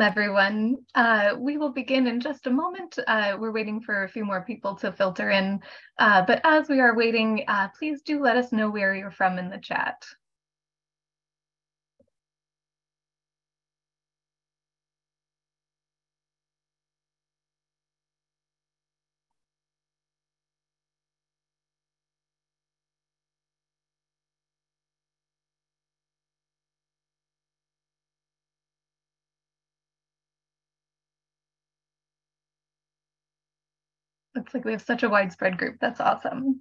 Welcome, everyone. Uh, we will begin in just a moment. Uh, we're waiting for a few more people to filter in, uh, but as we are waiting, uh, please do let us know where you're from in the chat. Looks like we have such a widespread group. That's awesome.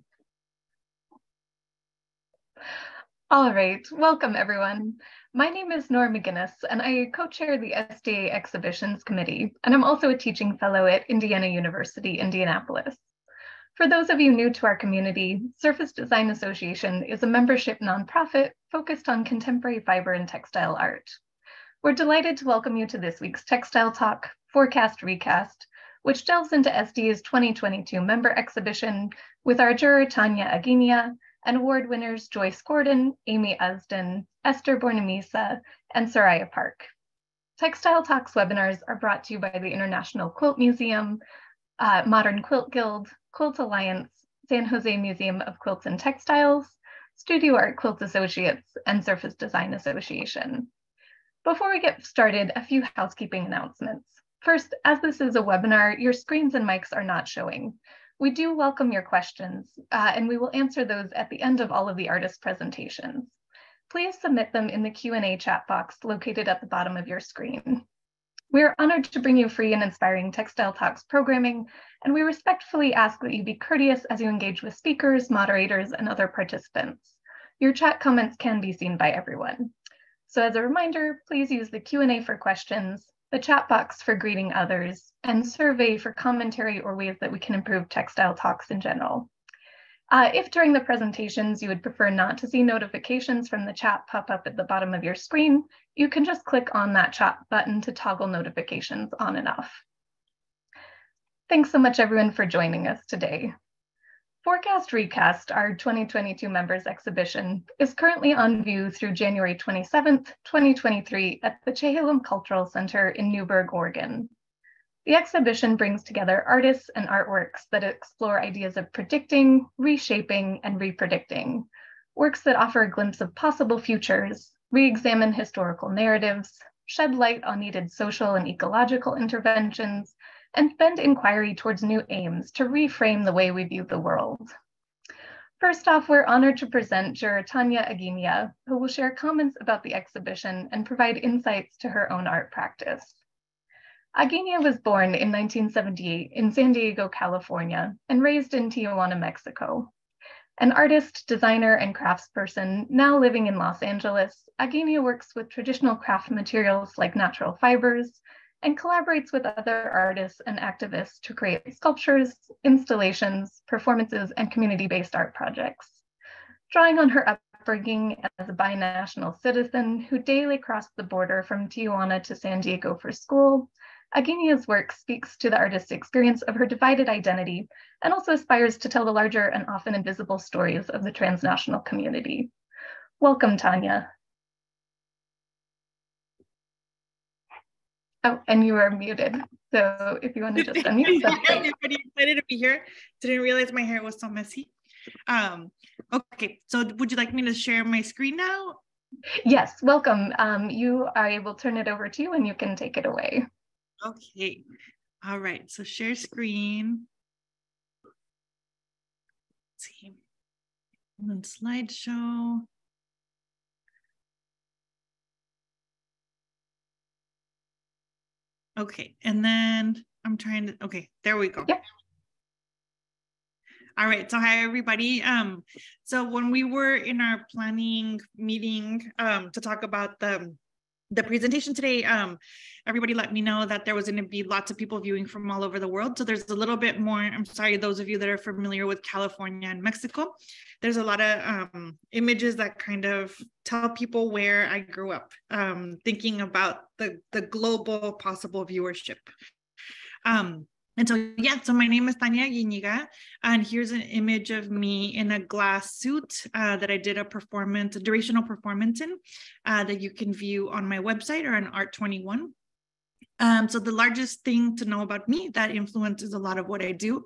All right, welcome everyone. My name is Nora McGinnis and I co-chair the SDA Exhibitions Committee, and I'm also a teaching fellow at Indiana University, Indianapolis. For those of you new to our community, Surface Design Association is a membership nonprofit focused on contemporary fiber and textile art. We're delighted to welcome you to this week's Textile Talk, Forecast Recast, which delves into SD's 2022 member exhibition with our juror Tanya Aguiñiga and award winners Joyce Gordon, Amy Usdin, Eszter Bornemisza, and Sariah Park. Textile Talks webinars are brought to you by the International Quilt Museum, uh, Modern Quilt Guild, Quilt Alliance, San Jose Museum of Quilts and Textiles, Studio Art Quilt Associates, and Surface Design Association. Before we get started, a few housekeeping announcements. First, as this is a webinar, your screens and mics are not showing. We do welcome your questions, uh, and we will answer those at the end of all of the artist presentations. Please submit them in the Q&A chat box located at the bottom of your screen. We are honored to bring you free and inspiring Textile Talks programming, and we respectfully ask that you be courteous as you engage with speakers, moderators, and other participants. Your chat comments can be seen by everyone. So as a reminder, please use the Q&A for questions, the chat box for greeting others, and survey for commentary or ways that we can improve textile talks in general. Uh, if during the presentations you would prefer not to see notifications from the chat pop up at the bottom of your screen, you can just click on that chat button to toggle notifications on and off. Thanks so much everyone for joining us today. Forecast Recast, our 2022 members exhibition, is currently on view through January 27th, 2023 at the Chehalem Cultural Center in Newberg, Oregon. The exhibition brings together artists and artworks that explore ideas of predicting, reshaping, and repredicting, works that offer a glimpse of possible futures, re-examine historical narratives, shed light on needed social and ecological interventions, and bend inquiry towards new aims to reframe the way we view the world. First off, we're honored to present Juror Tanya Aguiñiga, who will share comments about the exhibition and provide insights to her own art practice. Aguiñiga was born in 1978 in San Diego, California, and raised in Tijuana, Mexico. An artist, designer, and craftsperson now living in Los Angeles, Aguiñiga works with traditional craft materials like natural fibers, and collaborates with other artists and activists to create sculptures, installations, performances, and community-based art projects. Drawing on her upbringing as a binational citizen who daily crossed the border from Tijuana to San Diego for school, Aguiñiga's work speaks to the artist's experience of her divided identity and also aspires to tell the larger and often invisible stories of the transnational community. Welcome, Tanya. Oh, and you are muted. So if you want to just unmute, great. Pretty excited to be here. Didn't realize my hair was so messy. Um, okay, so would you like me to share my screen now? Yes, welcome. Um, you are able to turn it over to you and you can take it away. Okay. All right, so share screen. Let's see. And then slideshow. Okay, and then I'm trying to, okay, there we go. Yep. All right, so hi everybody. Um, so when we were in our planning meeting um, to talk about the the presentation today, um, everybody let me know that there was going to be lots of people viewing from all over the world. So there's a little bit more. I'm sorry, those of you that are familiar with California and Mexico, there's a lot of um, images that kind of tell people where I grew up, um, thinking about the, the global possible viewership. Um, and so, yeah, so my name is Tanya Aguiñiga, and here's an image of me in a glass suit uh, that I did a performance, a durational performance in, uh, that you can view on my website or on Art21. Um, so the largest thing to know about me that influences a lot of what I do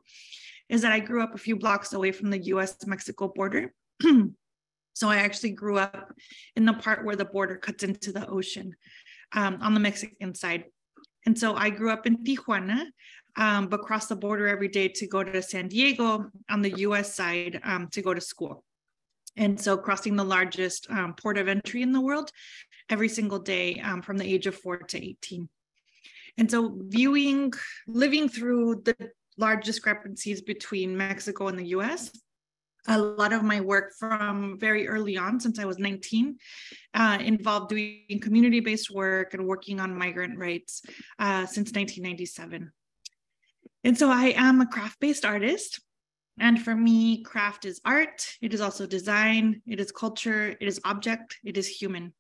is that I grew up a few blocks away from the US Mexico border. so I actually grew up in the part where the border cuts into the ocean um, on the Mexican side. And so I grew up in Tijuana, um, but cross the border every day to go to San Diego on the US side um, to go to school. And so crossing the largest um, port of entry in the world every single day um, from the age of four to 18. And so viewing, living through the large discrepancies between Mexico and the US, a lot of my work from very early on, since I was 19, uh, involved doing community based work and working on migrant rights uh, since 1997. And so I am a craft based artist. And for me, craft is art, it is also design, it is culture, it is object, it is human.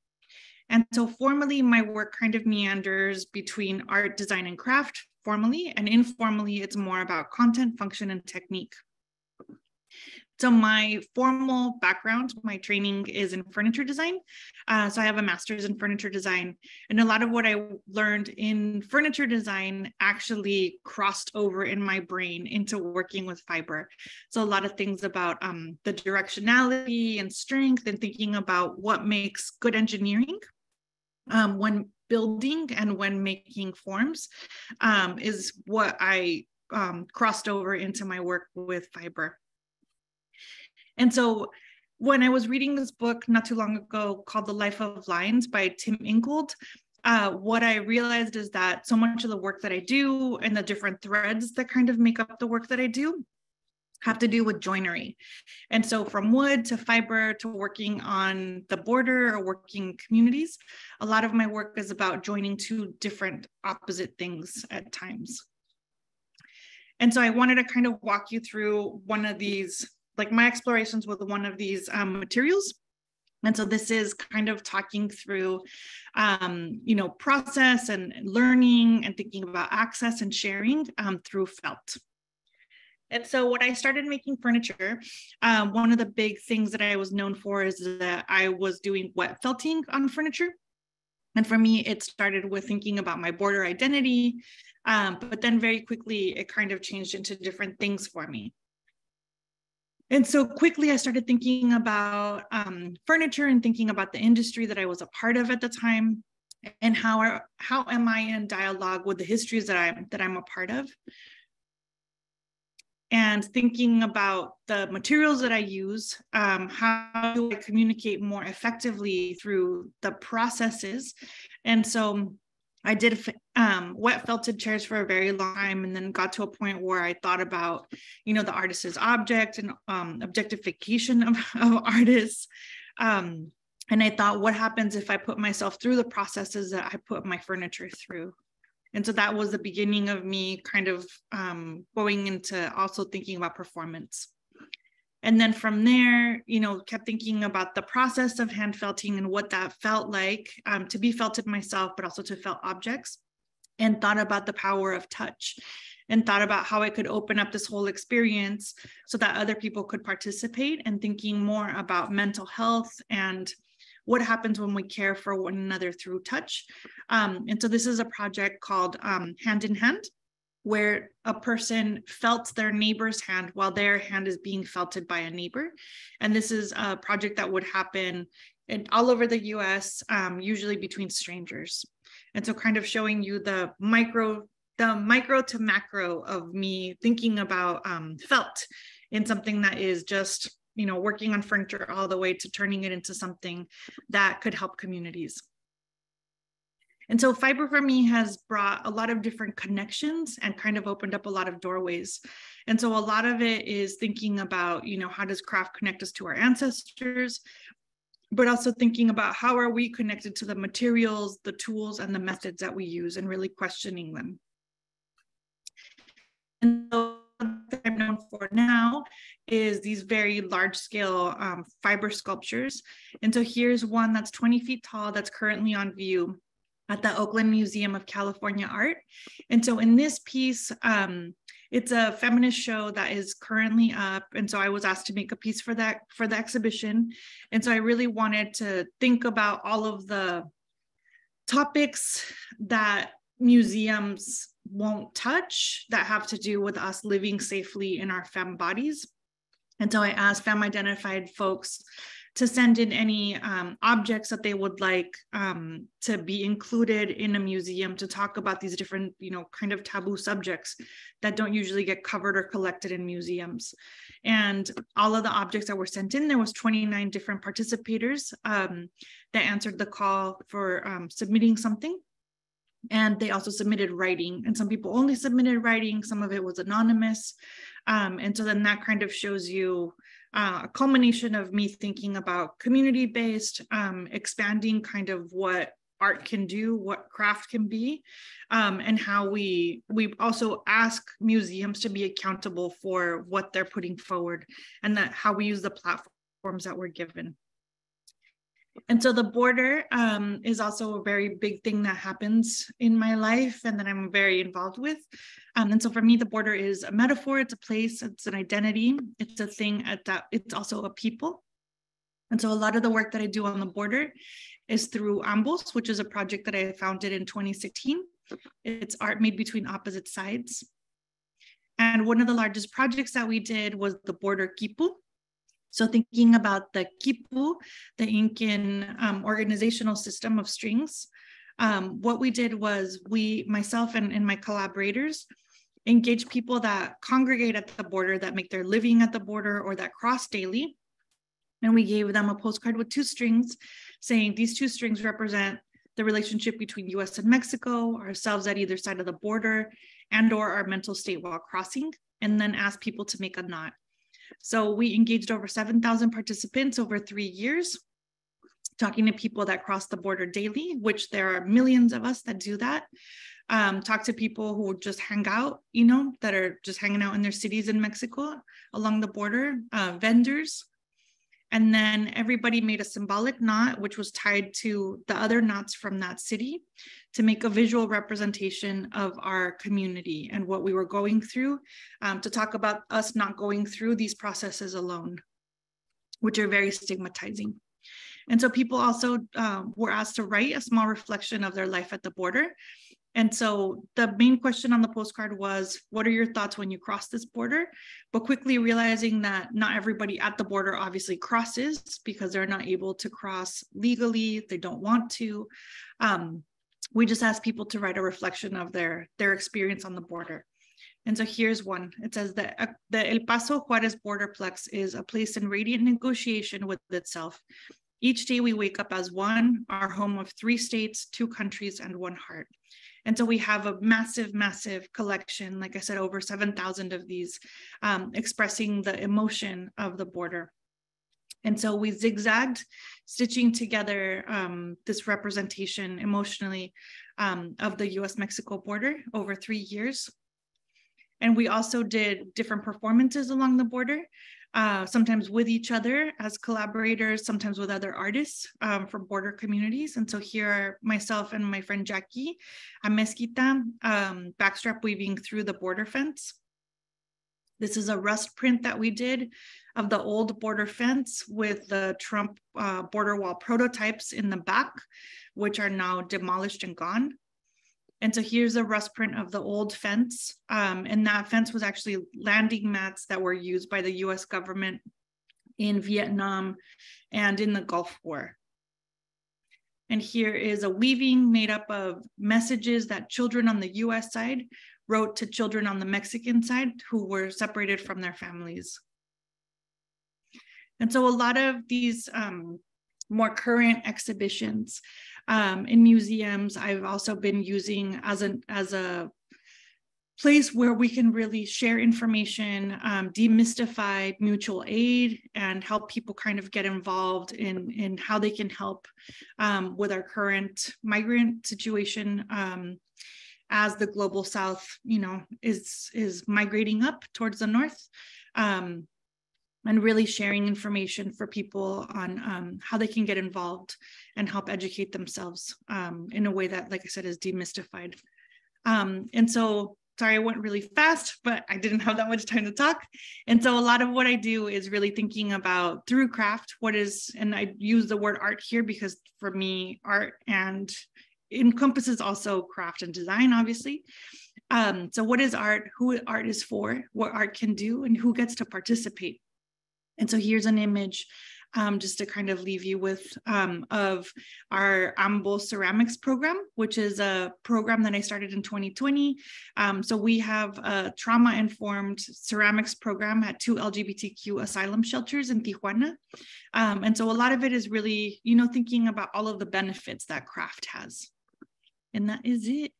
And so formally, my work kind of meanders between art, design, and craft formally, and informally, it's more about content, function, and technique. So my formal background, my training is in furniture design. Uh, so I have a master's in furniture design. And a lot of what I learned in furniture design actually crossed over in my brain into working with fiber. So a lot of things about um, the directionality and strength and thinking about what makes good engineering um, when building and when making forms um, is what I um, crossed over into my work with fiber. And so when I was reading this book not too long ago called The Life of Lines by Tim Ingold, uh, what I realized is that so much of the work that I do and the different threads that kind of make up the work that I do have to do with joinery. And so from wood to fiber to working on the border or working communities, a lot of my work is about joining two different opposite things at times. And so I wanted to kind of walk you through one of these like my explorations with one of these um, materials and so this is kind of talking through um, you know process and learning and thinking about access and sharing um, through felt and so when I started making furniture, um, one of the big things that I was known for is that I was doing wet felting on furniture. And for me, it started with thinking about my border identity. Um, but then very quickly, it kind of changed into different things for me. And so quickly, I started thinking about um, furniture and thinking about the industry that I was a part of at the time, and how are, how am I in dialogue with the histories that I'm that I'm a part of, and thinking about the materials that I use, um, how do I communicate more effectively through the processes, and so I did um, wet felted chairs for a very long time, and then got to a point where I thought about, you know, the artist's object and um, objectification of, of artists. Um, and I thought, what happens if I put myself through the processes that I put my furniture through? And so that was the beginning of me kind of um, going into also thinking about performance and then from there you know kept thinking about the process of hand felting and what that felt like um, to be felted myself but also to felt objects and thought about the power of touch and thought about how I could open up this whole experience so that other people could participate and thinking more about mental health and what happens when we care for one another through touch. Um, and so this is a project called um, Hand in Hand where a person felt their neighbor's hand while their hand is being felted by a neighbor. And this is a project that would happen in, all over the US, um, usually between strangers. And so kind of showing you the micro, the micro to macro of me thinking about um, felt in something that is just, you know, working on furniture all the way to turning it into something that could help communities. And so fiber for me has brought a lot of different connections and kind of opened up a lot of doorways. And so a lot of it is thinking about, you know, how does craft connect us to our ancestors, but also thinking about how are we connected to the materials, the tools, and the methods that we use and really questioning them. And so I'm known for now is these very large scale um, fiber sculptures. And so here's one that's 20 feet tall that's currently on view at the Oakland Museum of California Art. And so in this piece, um, it's a feminist show that is currently up. And so I was asked to make a piece for that for the exhibition. And so I really wanted to think about all of the topics that museums won't touch that have to do with us living safely in our fem bodies. And so I asked fem identified folks to send in any um, objects that they would like um, to be included in a museum to talk about these different, you know, kind of taboo subjects that don't usually get covered or collected in museums. And all of the objects that were sent in, there was 29 different participators um, that answered the call for um, submitting something and they also submitted writing and some people only submitted writing some of it was anonymous um, and so then that kind of shows you uh, a culmination of me thinking about community based, um, expanding kind of what art can do, what craft can be, um, and how we we also ask museums to be accountable for what they're putting forward, and that how we use the platforms that we're given. And so the border um, is also a very big thing that happens in my life and that I'm very involved with. Um, and so for me, the border is a metaphor, it's a place, it's an identity, it's a thing at that, it's also a people. And so a lot of the work that I do on the border is through Ambos, which is a project that I founded in 2016. It's art made between opposite sides. And one of the largest projects that we did was the border Quipu, so thinking about the Quipu, the Incan um, organizational system of strings, um, what we did was we, myself and, and my collaborators, engage people that congregate at the border, that make their living at the border or that cross daily. And we gave them a postcard with two strings saying these two strings represent the relationship between US and Mexico, ourselves at either side of the border, and or our mental state while crossing, and then ask people to make a knot. So we engaged over 7,000 participants over three years, talking to people that cross the border daily, which there are millions of us that do that. Um, talk to people who just hang out, you know, that are just hanging out in their cities in Mexico along the border, uh, vendors, and then everybody made a symbolic knot, which was tied to the other knots from that city to make a visual representation of our community and what we were going through, um, to talk about us not going through these processes alone, which are very stigmatizing. And so people also um, were asked to write a small reflection of their life at the border. And so the main question on the postcard was, what are your thoughts when you cross this border? But quickly realizing that not everybody at the border obviously crosses because they're not able to cross legally, they don't want to. Um, we just asked people to write a reflection of their, their experience on the border. And so here's one. It says that uh, the El Paso Juarez borderplex is a place in radiant negotiation with itself. Each day we wake up as one, our home of three states, two countries, and one heart. And so we have a massive, massive collection, like I said, over 7,000 of these um, expressing the emotion of the border. And so we zigzagged, stitching together um, this representation emotionally um, of the US Mexico border over three years. And we also did different performances along the border uh, sometimes with each other as collaborators, sometimes with other artists um, from border communities. And so here are myself and my friend Jackie Amezquita um, backstrap weaving through the border fence. This is a rust print that we did of the old border fence with the Trump uh, border wall prototypes in the back, which are now demolished and gone. And so here's a rust print of the old fence. Um, and that fence was actually landing mats that were used by the US government in Vietnam and in the Gulf War. And here is a weaving made up of messages that children on the US side wrote to children on the Mexican side who were separated from their families. And so a lot of these um, more current exhibitions um, in museums. I've also been using as a as a place where we can really share information, um, demystify mutual aid, and help people kind of get involved in in how they can help um, with our current migrant situation. Um, as the global south you know is is migrating up towards the north um, and really sharing information for people on um, how they can get involved and help educate themselves um, in a way that, like I said, is demystified. Um, and so, sorry, I went really fast, but I didn't have that much time to talk. And so, a lot of what I do is really thinking about through craft, what is, and I use the word art here because for me, art and encompasses also craft and design, obviously. Um, so what is art, who art is for, what art can do, and who gets to participate. And so here's an image um, just to kind of leave you with um, of our AMBO ceramics program, which is a program that I started in 2020. Um, so we have a trauma informed ceramics program at two LGBTQ asylum shelters in Tijuana. Um, and so a lot of it is really, you know, thinking about all of the benefits that craft has. And that is it.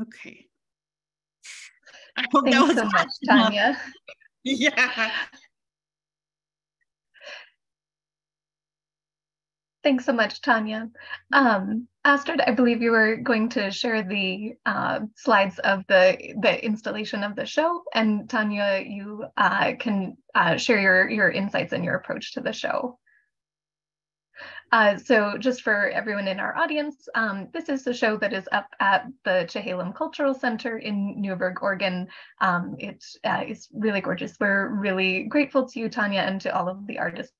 Okay. I hope Thanks that was so much, Tanya. yeah. Thanks so much, Tanya. Um, Astrid, I believe you were going to share the uh, slides of the, the installation of the show, and Tanya, you uh, can uh, share your, your insights and your approach to the show. Uh, so just for everyone in our audience, um, this is the show that is up at the Chehalem Cultural Center in Newberg, Oregon. Um, it uh, is really gorgeous. We're really grateful to you, Tanya, and to all of the artists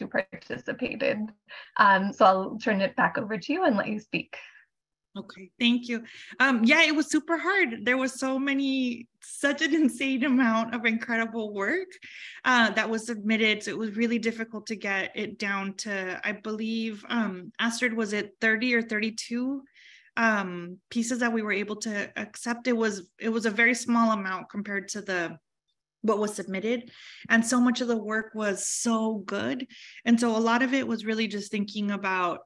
who participated. Um, so I'll turn it back over to you and let you speak. Okay, thank you. Um, yeah, it was super hard. There was so many, such an insane amount of incredible work uh, that was submitted. So it was really difficult to get it down to, I believe, um, Astrid was it 30 or 32 um, pieces that we were able to accept. It was it was a very small amount compared to the what was submitted and so much of the work was so good and so a lot of it was really just thinking about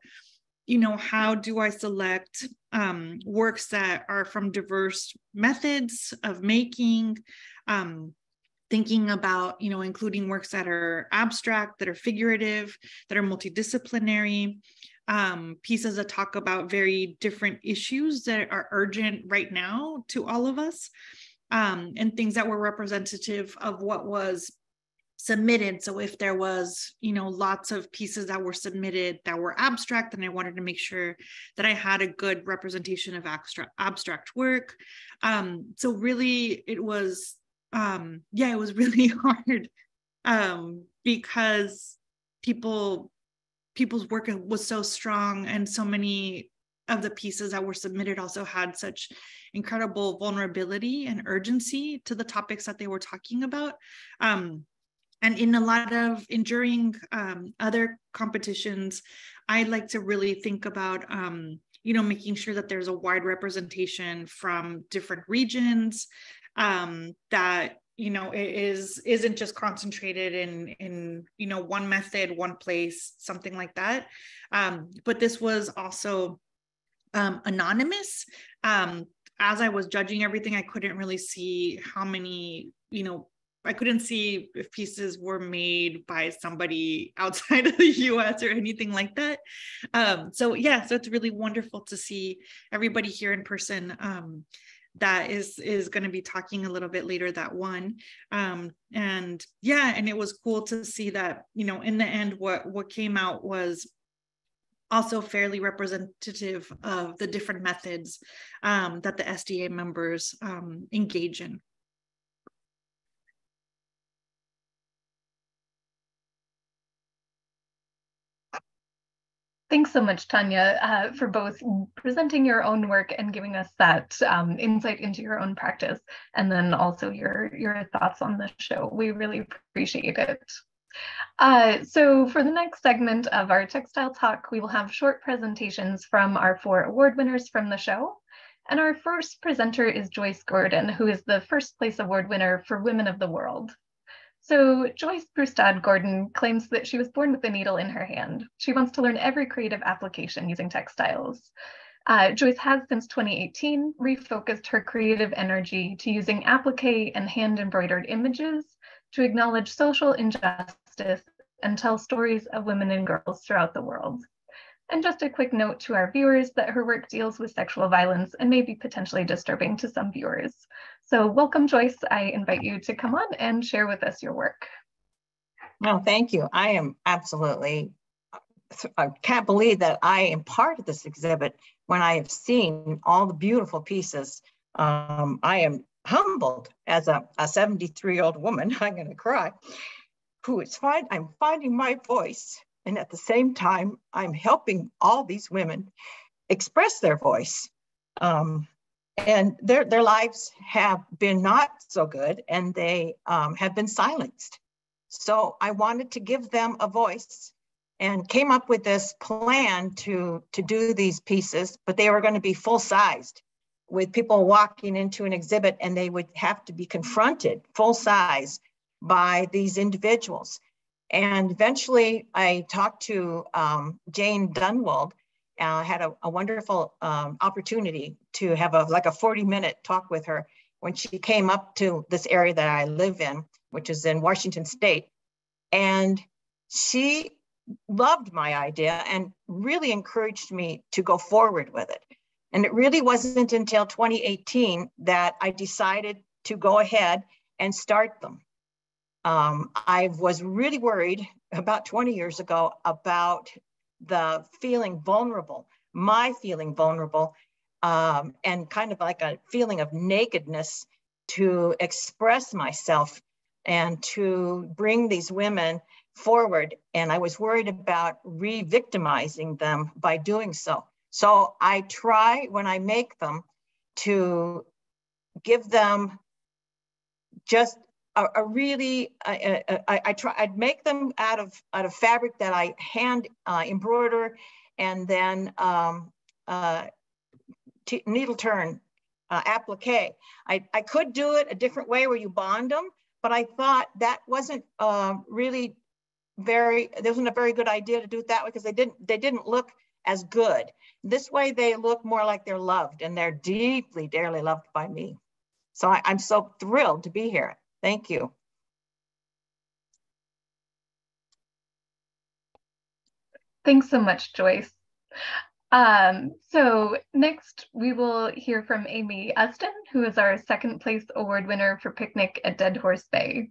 you know how do i select um, works that are from diverse methods of making um, thinking about you know including works that are abstract that are figurative that are multidisciplinary um, pieces that talk about very different issues that are urgent right now to all of us um, and things that were representative of what was submitted so if there was you know lots of pieces that were submitted that were abstract then i wanted to make sure that i had a good representation of abstract abstract work um so really it was um yeah it was really hard um because people people's work was so strong and so many of the pieces that were submitted also had such incredible vulnerability and urgency to the topics that they were talking about. Um, and in a lot of enduring um, other competitions, I like to really think about, um, you know, making sure that there's a wide representation from different regions um, that you know it is isn't just concentrated in in you know one method one place something like that. Um, but this was also um, anonymous. Um, as I was judging everything, I couldn't really see how many, you know, I couldn't see if pieces were made by somebody outside of the US or anything like that. Um, so yeah, so it's really wonderful to see everybody here in person. Um, that is is going to be talking a little bit later that one um, and yeah and it was cool to see that you know in the end what what came out was also fairly representative of the different methods um, that the SDA members um, engage in. Thanks so much, Tanya, uh, for both presenting your own work and giving us that um, insight into your own practice, and then also your, your thoughts on the show. We really appreciate it. Uh, so for the next segment of our textile talk, we will have short presentations from our four award winners from the show. And our first presenter is Joyce Gordon, who is the first place award winner for Women of the World. So Joyce Brustad Gordon claims that she was born with a needle in her hand. She wants to learn every creative application using textiles. Uh, Joyce has since 2018 refocused her creative energy to using applique and hand embroidered images to acknowledge social injustice and tell stories of women and girls throughout the world. And just a quick note to our viewers that her work deals with sexual violence and may be potentially disturbing to some viewers. So welcome, Joyce. I invite you to come on and share with us your work. No, thank you. I am absolutely, I can't believe that I am part of this exhibit when I have seen all the beautiful pieces. Um, I am humbled as a, a 73 year old woman, I'm going to cry, who is find, I'm finding my voice And at the same time, I'm helping all these women express their voice. Um, and their, their lives have been not so good and they um, have been silenced. So I wanted to give them a voice and came up with this plan to, to do these pieces, but they were going to be full sized with people walking into an exhibit and they would have to be confronted full size by these individuals. And eventually I talked to um, Jane Dunnewold, uh, had a, a wonderful um, opportunity to have a like a 40 minute talk with her when she came up to this area that I live in, which is in Washington state. And she loved my idea and really encouraged me to go forward with it. And it really wasn't until 2018 that I decided to go ahead and start them. Um, I was really worried about 20 years ago about the feeling vulnerable, my feeling vulnerable, um, and kind of like a feeling of nakedness to express myself and to bring these women forward. And I was worried about re victimizing them by doing so. So I try when I make them to give them just a, a really, I, I, I, try, I'd make them out of, out of fabric that I hand uh, embroider and then um, uh, needle turn uh, applique. I, I could do it a different way where you bond them, but I thought that wasn't uh, really very, there wasn't a very good idea to do it that way because they didn't, they didn't look as good. This way they look more like they're loved and they're deeply, dearly loved by me. So I, I'm so thrilled to be here. Thank you. Thanks so much, Joyce. Um, so next we will hear from Amy Usdin, who is our second place award winner for Picnic at Dead Horse Bay.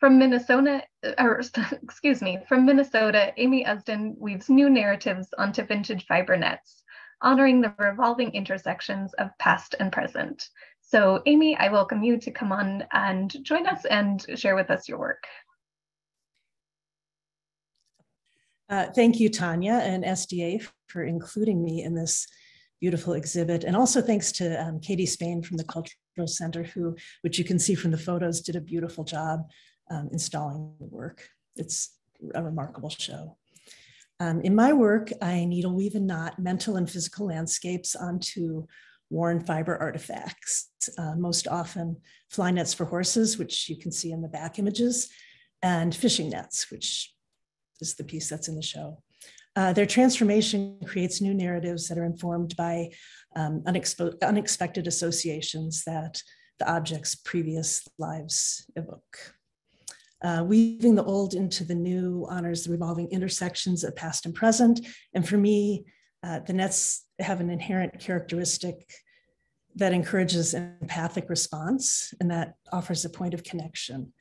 From Minnesota, or excuse me, from Minnesota, Amy Usdin weaves new narratives onto vintage fiber nets, honoring the revolving intersections of past and present. So Amy, I welcome you to come on and join us and share with us your work. Uh, thank you, Tanya and SDA for including me in this beautiful exhibit. And also thanks to um, Katie Spain from the Cultural Center, who, which you can see from the photos, did a beautiful job um, installing the work. It's a remarkable show. Um, in my work, I needle weave and knot mental and physical landscapes onto worn fiber artifacts, uh, most often fly nets for horses, which you can see in the back images, and fishing nets, which is the piece that's in the show. Uh, their transformation creates new narratives that are informed by um, unexpected associations that the object's previous lives evoke. Uh, weaving the old into the new honors the revolving intersections of past and present. And for me, uh, the nets have an inherent characteristic that encourages empathic response and that offers a point of connection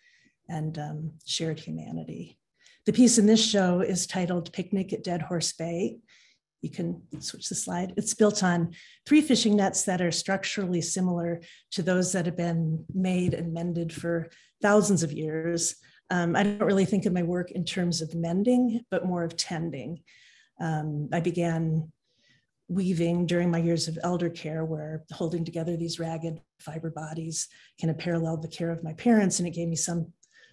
and um, shared humanity. The piece in this show is titled Picnic at Dead Horse Bay. You can switch the slide. It's built on three fishing nets that are structurally similar to those that have been made and mended for thousands of years. Um, I don't really think of my work in terms of mending, but more of tending. Um, I began weaving during my years of elder care, where holding together these ragged fiber bodies kind of paralleled the care of my parents, and it gave me some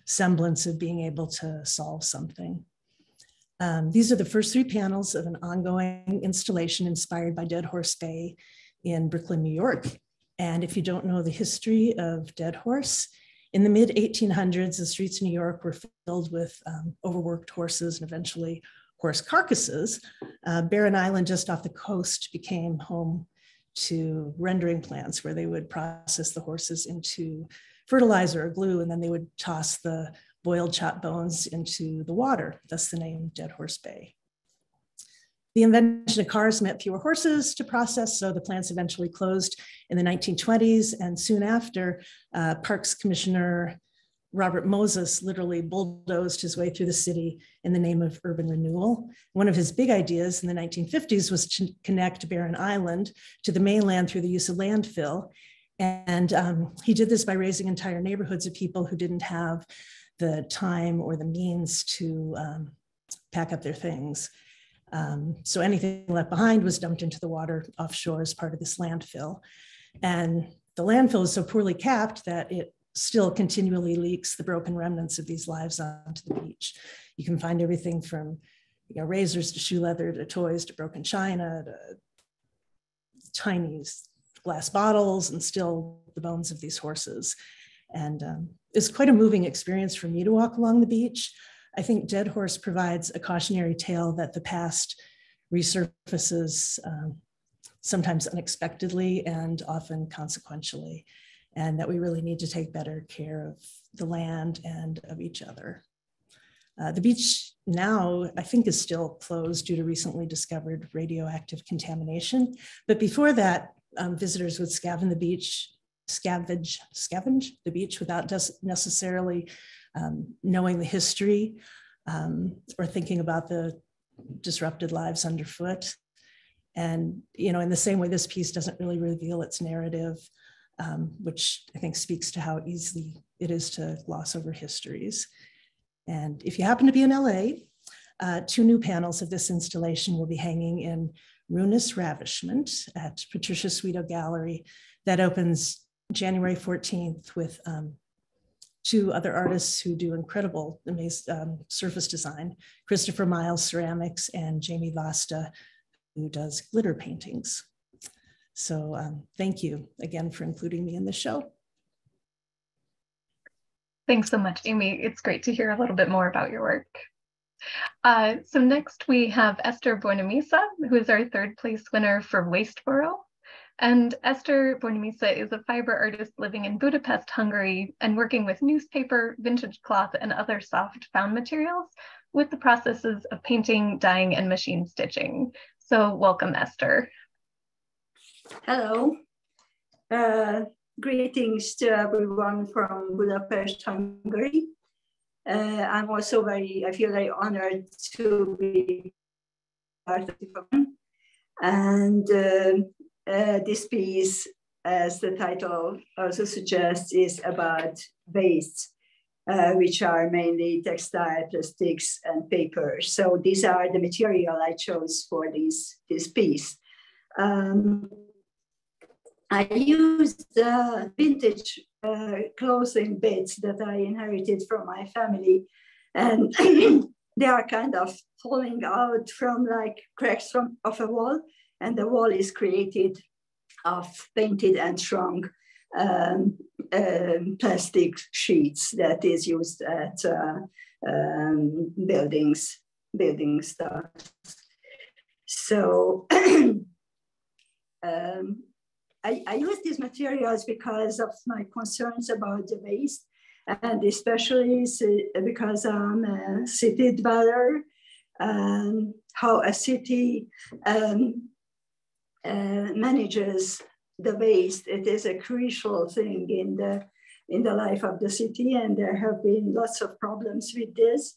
semblance of being able to solve something. Um, these are the first three panels of an ongoing installation inspired by Dead Horse Bay in Brooklyn, New York. And if you don't know the history of Dead Horse, in the mid 1800s, the streets of New York were filled with um, overworked horses and eventually horse carcasses. Uh, Barren Island, just off the coast, became home to rendering plants where they would process the horses into fertilizer or glue, and then they would toss the boiled chopped bones into the water. Thus the name Dead Horse Bay. The invention of cars meant fewer horses to process, so the plants eventually closed in the 1920s. And soon after, uh, Parks Commissioner Robert Moses literally bulldozed his way through the city in the name of urban renewal. One of his big ideas in the 1950s was to connect Barren Island to the mainland through the use of landfill. And um, he did this by razing entire neighborhoods of people who didn't have the time or the means to um, pack up their things. Um, so anything left behind was dumped into the water offshore as part of this landfill. And the landfill is so poorly capped that it still continually leaks the broken remnants of these lives onto the beach. You can find everything from you know, razors to shoe leather to toys to broken china to Chinese glass bottles and still the bones of these horses. And um, it's quite a moving experience for me to walk along the beach. I think Dead Horse provides a cautionary tale that the past resurfaces um, sometimes unexpectedly and often consequentially, and that we really need to take better care of the land and of each other. Uh, the beach now, I think, is still closed due to recently discovered radioactive contamination. But before that, um, visitors would scavenge the beach, scavenge, scavenge the beach without necessarily um, knowing the history um, or thinking about the disrupted lives underfoot. And, you know, in the same way, this piece doesn't really reveal its narrative, um, which I think speaks to how easily it is to gloss over histories. And if you happen to be in LA, uh, two new panels of this installation will be hanging in Ruinous Ravishment at Patricia Sweetow Gallery that opens January 14th with um, two other artists who do incredible amazing um, surface design, Christopher Miles Ceramics and Jamie Vasta, who does glitter paintings. So um, thank you again for including me in the show. Thanks so much, Amy. It's great to hear a little bit more about your work. Uh, so next we have Eszter Bornemisza, who is our third place winner for Wasteboro. And Eszter Bornemisza is a fiber artist living in Budapest, Hungary, and working with newspaper, vintage cloth, and other soft found materials with the processes of painting, dyeing, and machine stitching. So welcome, Eszter. Hello. Uh, greetings to everyone from Budapest, Hungary. Uh, I'm also very, I feel very honored to be part of the program. And uh, uh, this piece, as the title also suggests, is about waste, uh, which are mainly textile, plastics, and paper. So these are the material I chose for this, this piece. Um, I used uh, vintage clothing bits that I inherited from my family. And they are kind of falling out from like cracks from of a wall. And the wall is created of painted and shrunk um, um, plastic sheets that is used at uh, um, buildings, building. So um, I, I use these materials because of my concerns about the waste, and especially because I'm a city dweller, um, how a city um, manages the waste. It is a crucial thing in the in the life of the city, and there have been lots of problems with this.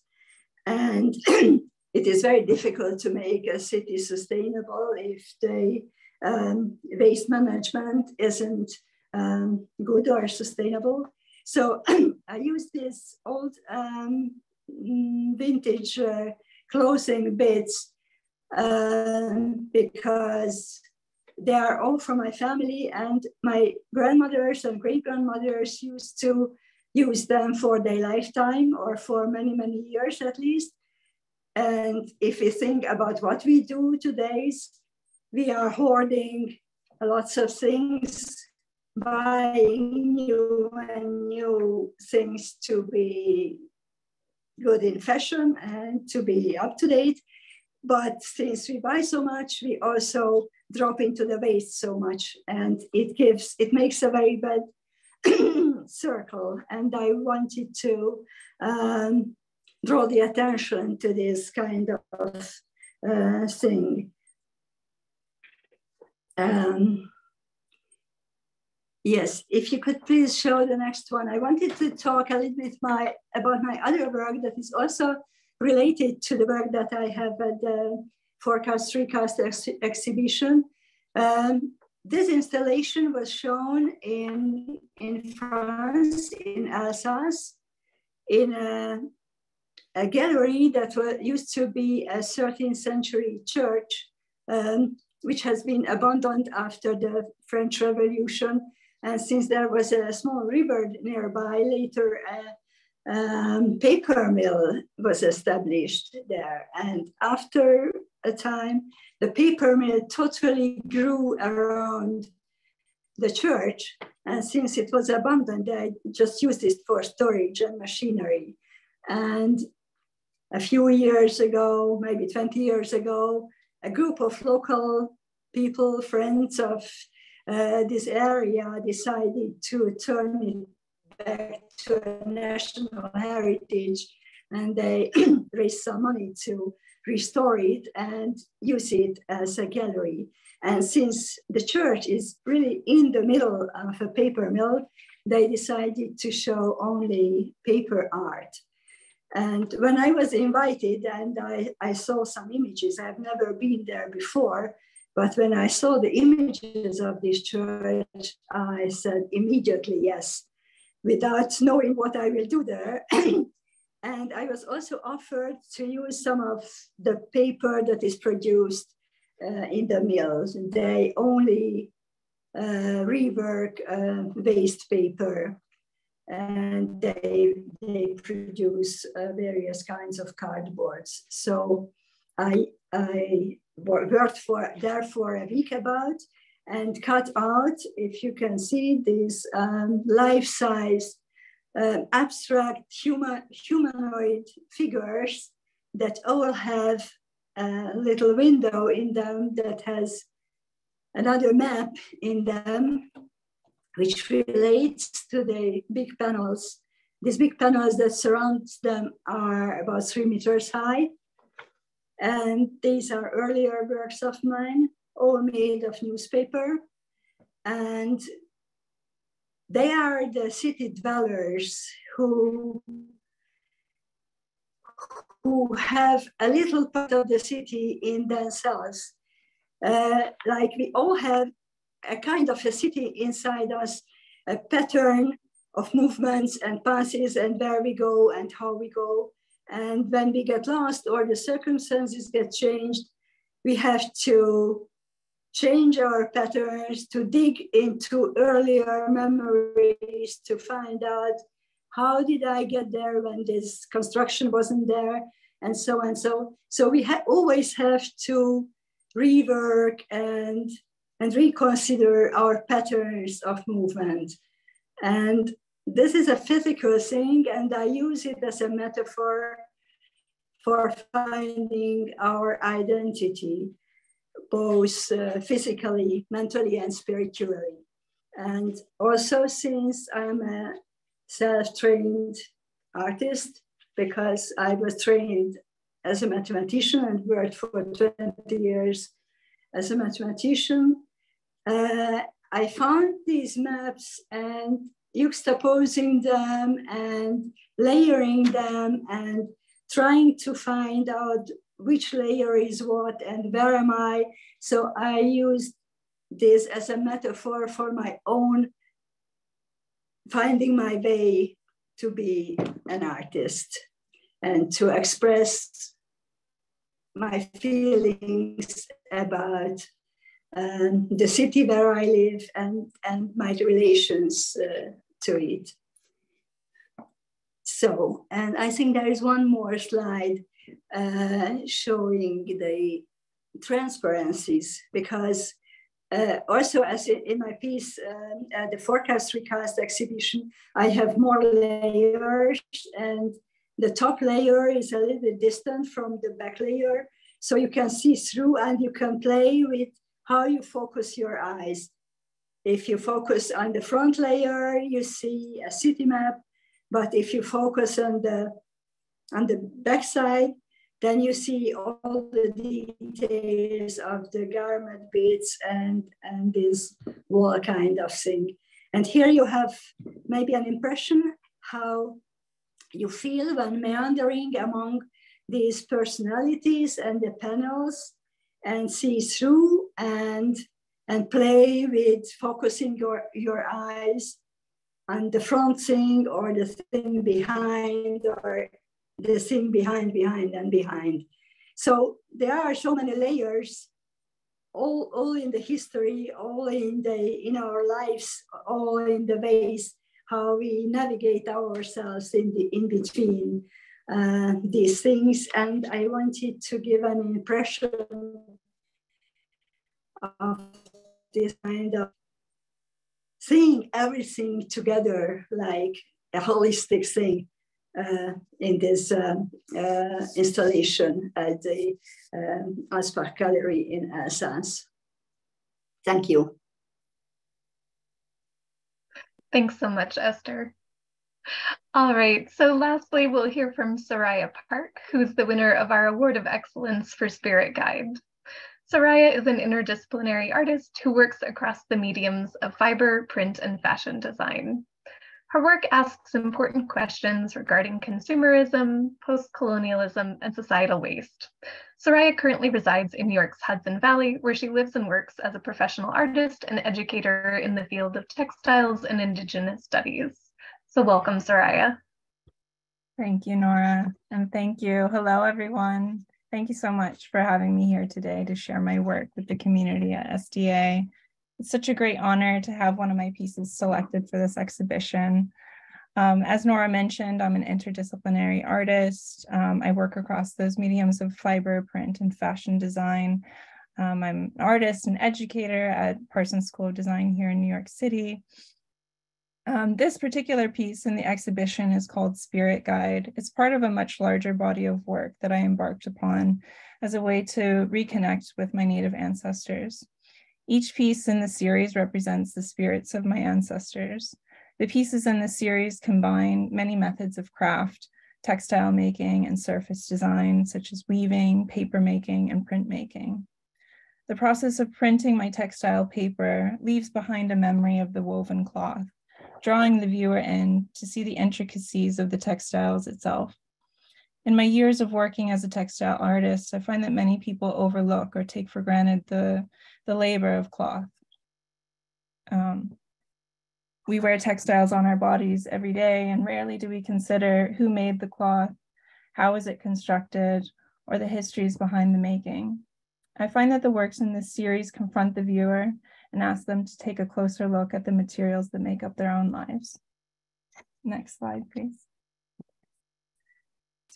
And it is very difficult to make a city sustainable if the um, waste management isn't um, good or sustainable. So I use this old um, vintage uh, clothing bits um, because they are all from my family and my grandmothers and great grandmothers used to use them for their lifetime or for many, many years at least. And if we think about what we do today, we are hoarding lots of things, buying new and new things to be good in fashion and to be up to date. But since we buy so much, we also drop into the waste so much, and it gives it makes a very bad circle. And I wanted to um, draw the attention to this kind of uh, thing. Um, yes, if you could please show the next one. I wanted to talk a little bit my, about my other work that is also related to the work that I have at the Forecast Recast ex exhibition. Um, this installation was shown in, in France, in Alsace, in a a gallery that used to be a 13th century church, um, which has been abandoned after the French Revolution. And since there was a small river nearby, later a um, paper mill was established there. And after a time, the paper mill totally grew around the church. And since it was abandoned, they just used it for storage and machinery. And a few years ago, maybe 20 years ago, a group of local people, friends of uh, this area, decided to turn it back to a national heritage. And they raised some money to restore it and use it as a gallery. And since the church is really in the middle of a paper mill, they decided to show only paper art. And when I was invited and I, I saw some images, I've never been there before, but when I saw the images of this church, I said immediately yes, without knowing what I will do there. and I was also offered to use some of the paper that is produced uh, in the mills. And they only uh, rework uh, waste paper and they, they produce uh, various kinds of cardboards. So I, I worked for there for a week about and cut out, if you can see, these um, life-size uh, abstract human, humanoid figures that all have a little window in them that has another map in them which relates to the big panels. These big panels that surround them are about three meters high. And these are earlier works of mine, all made of newspaper. And they are the city dwellers who, who have a little part of the city in themselves. Uh, like we all have a kind of a city inside us, a pattern of movements and passes and where we go and how we go. And when we get lost or the circumstances get changed, we have to change our patterns, to dig into earlier memories, to find out how did I get there when this construction wasn't there, and so and so. So we ha always have to rework and and reconsider our patterns of movement. And this is a physical thing, and I use it as a metaphor for finding our identity, both uh, physically, mentally, and spiritually. And also, since I'm a self trained artist, because I was trained as a mathematician and worked for 20 years as a mathematician, uh, I found these maps and juxtaposing them and layering them and trying to find out which layer is what and where am I. So I used this as a metaphor for my own finding my way to be an artist and to express my feelings about um, the city where I live and, and my relations uh, to it. So, and I think there is one more slide uh, showing the transparencies because uh, also as in my piece, um, uh, the forecast recast exhibition, I have more layers and the top layer is a little bit distant from the back layer. So you can see through and you can play with how you focus your eyes. If you focus on the front layer, you see a city map. But if you focus on the, on the back side, then you see all the details of the garment bits and, and this wall kind of thing. And here you have maybe an impression how you feel when meandering among these personalities and the panels and see through and and play with focusing your, your eyes on the front thing or the thing behind or the thing behind, behind, and behind. So there are so many layers, all, all in the history, all in the in our lives, all in the ways how we navigate ourselves in the in between uh, these things. And I wanted to give an impression of this kind of seeing everything together like a holistic thing in this um, uh, installation at the um, Gallery in Alsace. Thank you. Thanks so much, Eszter. All right, so lastly, we'll hear from Sariah Park, who's the winner of our Award of Excellence for Spirit Guide. Sariah is an interdisciplinary artist who works across the mediums of fiber, print, and fashion design. Her work asks important questions regarding consumerism, post-colonialism, and societal waste. Sariah currently resides in New York's Hudson Valley, where she lives and works as a professional artist and educator in the field of textiles and Indigenous studies. So welcome, Sariah. Thank you, Nora, and thank you. Hello, everyone. Thank you so much for having me here today to share my work with the community at SDA. It's such a great honor to have one of my pieces selected for this exhibition. Um, as Nora mentioned, I'm an interdisciplinary artist. Um, I work across those mediums of fiber, print, and fashion design. Um, I'm an artist and educator at Parsons School of Design here in New York City. Um, this particular piece in the exhibition is called Spirit Guide. It's part of a much larger body of work that I embarked upon as a way to reconnect with my Native ancestors. Each piece in the series represents the spirits of my ancestors. The pieces in the series combine many methods of craft, textile making, and surface design, such as weaving, paper making, and printmaking. The process of printing my textile paper leaves behind a memory of the woven cloth, drawing the viewer in to see the intricacies of the textiles itself. In my years of working as a textile artist, I find that many people overlook or take for granted the, the labor of cloth. Um, we wear textiles on our bodies every day, and rarely do we consider who made the cloth, how is it constructed, or the histories behind the making. I find that the works in this series confront the viewer and ask them to take a closer look at the materials that make up their own lives. Next slide, please.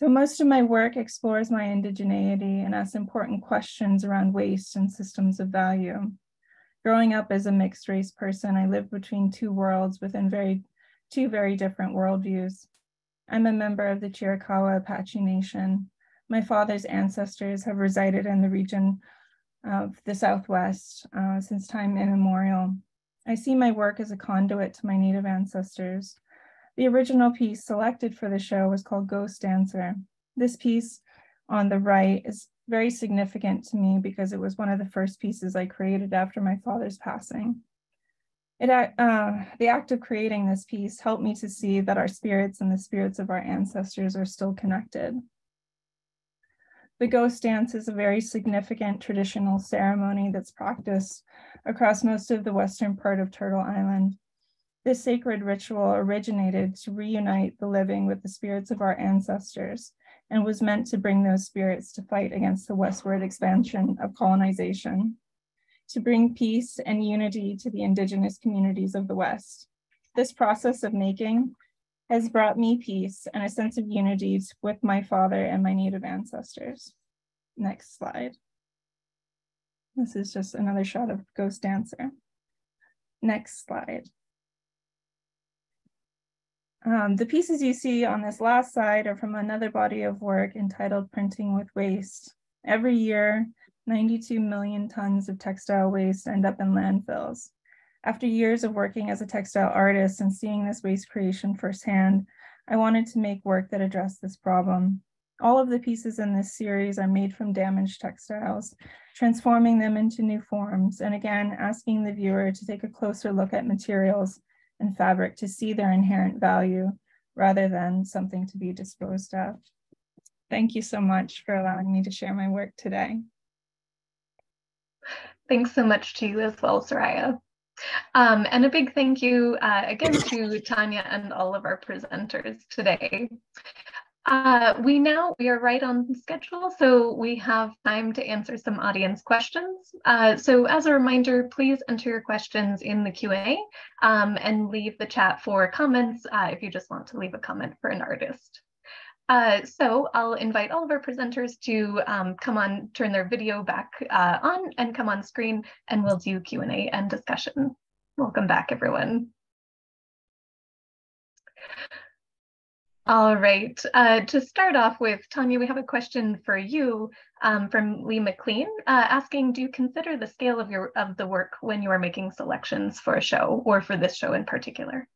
So most of my work explores my indigeneity and asks important questions around waste and systems of value. Growing up as a mixed race person, I lived between two worlds within very two very different worldviews. I'm a member of the Chiricahua Apache Nation. My father's ancestors have resided in the region of the Southwest uh, since time immemorial. I see my work as a conduit to my Native ancestors. The original piece selected for the show was called Ghost Dancer. This piece on the right is very significant to me because it was one of the first pieces I created after my father's passing. It, uh, the act of creating this piece helped me to see that our spirits and the spirits of our ancestors are still connected. The ghost dance is a very significant traditional ceremony that's practiced across most of the western part of Turtle Island. This sacred ritual originated to reunite the living with the spirits of our ancestors and was meant to bring those spirits to fight against the westward expansion of colonization, to bring peace and unity to the indigenous communities of the West. This process of making has brought me peace and a sense of unity with my father and my native ancestors. Next slide. This is just another shot of Ghost Dancer. Next slide. Um, the pieces you see on this last slide are from another body of work entitled Printing with Waste. Every year, 92 million tons of textile waste end up in landfills. After years of working as a textile artist and seeing this waste creation firsthand, I wanted to make work that addressed this problem. All of the pieces in this series are made from damaged textiles, transforming them into new forms, and again, asking the viewer to take a closer look at materials and fabric to see their inherent value rather than something to be disposed of. Thank you so much for allowing me to share my work today. Thanks so much to you as well, Sariah. Um, and a big thank you uh, again to Tanya and all of our presenters today. Uh, we now, we are right on schedule, so we have time to answer some audience questions. Uh, so as a reminder, please enter your questions in the Q&A um, and leave the chat for comments uh, if you just want to leave a comment for an artist. Uh, so I'll invite all of our presenters to um, come on, turn their video back uh, on and come on screen and we'll do Q&A and discussion. Welcome back, everyone. All right. Uh, to start off with, Tanya, we have a question for you um, from Lee McLean, uh, asking, do you consider the scale of your of the work when you are making selections for a show or for this show in particular?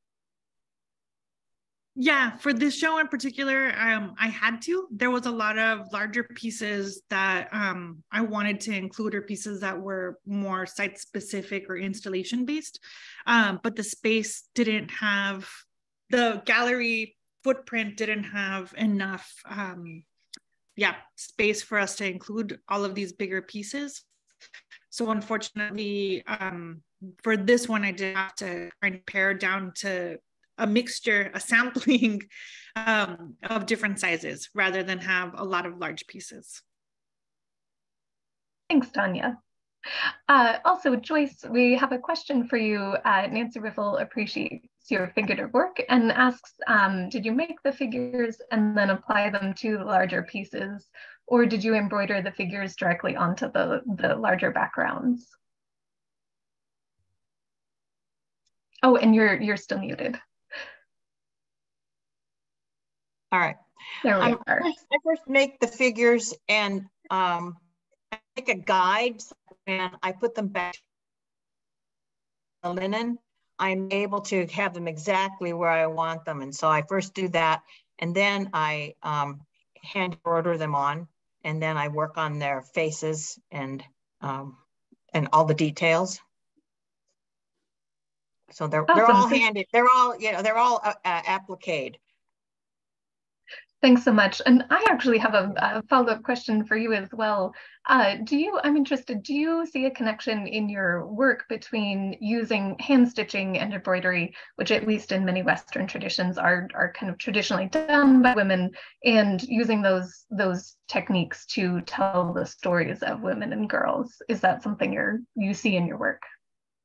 Yeah, for this show in particular, um, I had to. There was a lot of larger pieces that um, I wanted to include, or pieces that were more site specific or installation based. Um, but the space didn't have the gallery footprint didn't have enough um, yeah space for us to include all of these bigger pieces so unfortunately um, for this one i did have to kind of pare down to a mixture a sampling um, of different sizes rather than have a lot of large pieces thanks tanya uh, also, Joyce, we have a question for you. Uh, Nancy Riffle appreciates your figurative work and asks, um, did you make the figures and then apply them to the larger pieces, or did you embroider the figures directly onto the, the larger backgrounds? Oh, and you're you're still muted. All right. There we I are. First, I first make the figures and um, I make a guide and I put them back the linen, I'm able to have them exactly where I want them. And so I first do that, and then I um, hand order them on, and then I work on their faces and um, and all the details. So they're awesome. they're all handed. They're all you know they're all uh, uh, appliqued. Thanks so much. And I actually have a, a follow-up question for you as well. Uh, do you, I'm interested, do you see a connection in your work between using hand stitching and embroidery, which at least in many Western traditions are, are kind of traditionally done by women, and using those, those techniques to tell the stories of women and girls? Is that something you're, you see in your work?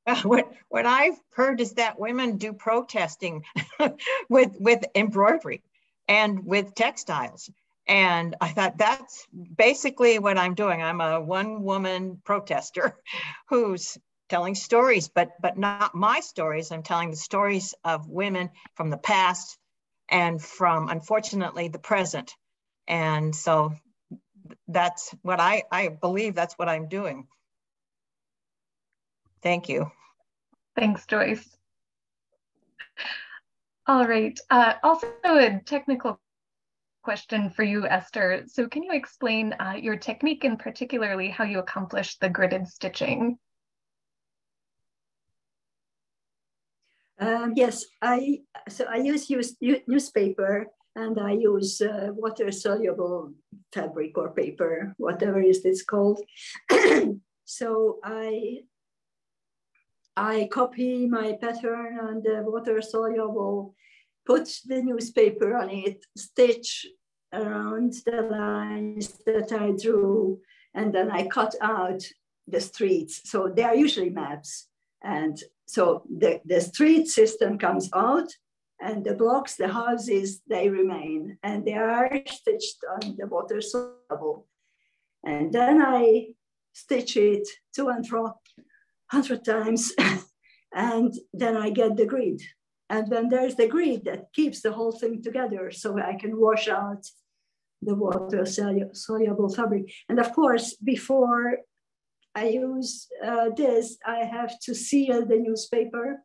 what what I've heard is that women do protesting with with embroidery and with textiles. And I thought that's basically what I'm doing. I'm a one woman protester who's telling stories, but, but not my stories. I'm telling the stories of women from the past and from, unfortunately, the present. And so that's what I, I believe that's what I'm doing. Thank you. Thanks, Joyce. All right. Uh, also, a technical question for you, Eszter. So, can you explain uh, your technique and particularly how you accomplish the gridded stitching? Um, yes, I so I use, use newspaper and I use uh, water soluble fabric or paper, whatever is this called. so I I copy my pattern on the water soluble, put the newspaper on it, stitch around the lines that I drew, and then I cut out the streets. So they are usually maps. And so the, the street system comes out and the blocks, the houses, they remain and they are stitched on the water soluble. And then I stitch it to and fro 100 times, and then I get the grid. And then there's the grid that keeps the whole thing together so I can wash out the water soluble fabric. And of course, before I use uh, this, I have to seal the newspaper.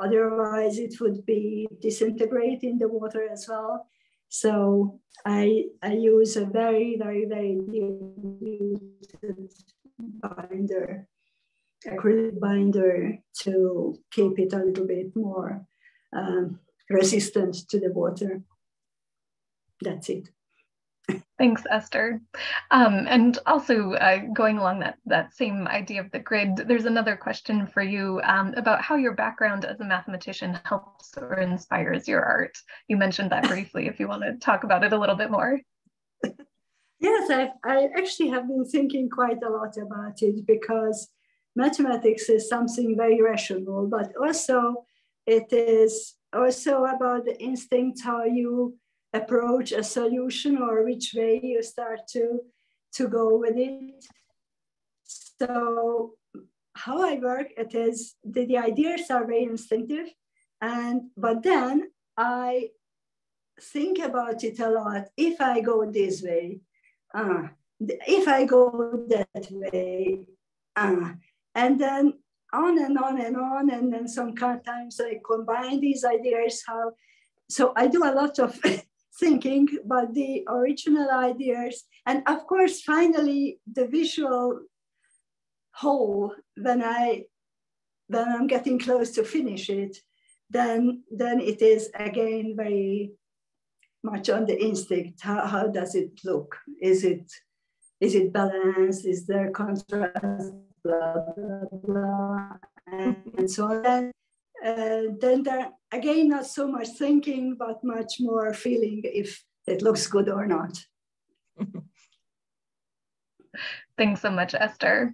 Otherwise, it would be disintegrate in the water as well. So I, I use a very, very, very binder acrylic binder to keep it a little bit more um, resistant to the water. That's it. Thanks, Eszter. Um, and also uh, going along that, that same idea of the grid, there's another question for you um, about how your background as a mathematician helps or inspires your art. You mentioned that briefly, if you want to talk about it a little bit more. Yes, I've, I actually have been thinking quite a lot about it because mathematics is something very rational, but also it is also about the instinct, how you approach a solution or which way you start to, to go with it. So how I work, it is the, the ideas are very instinctive. And but then I think about it a lot. If I go this way, uh, if I go that way, uh, and then on and on and on, and then sometimes I combine these ideas. How so I do a lot of thinking about the original ideas. And of course, finally, the visual whole, when, I, when I'm getting close to finish it, then, then it is again very much on the instinct. How, how does it look? Is it, is it balanced? Is there contrast? Blah, blah, blah, and, and so on. Uh, then there again not so much thinking but much more feeling if it looks good or not thanks so much Eszter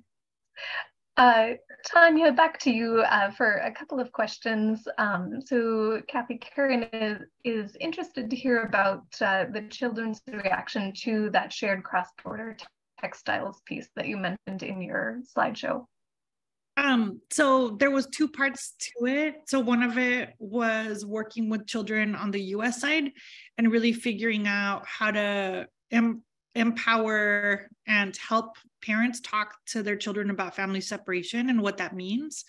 uh, Tanya, back to you uh, for a couple of questions. Um, so Kathy Karen is, is interested to hear about uh, the children's reaction to that shared cross-border textiles piece that you mentioned in your slideshow. Um, so there was two parts to it. So one of it was working with children on the US side and really figuring out how to em- empower and help parents talk to their children about family separation and what that means.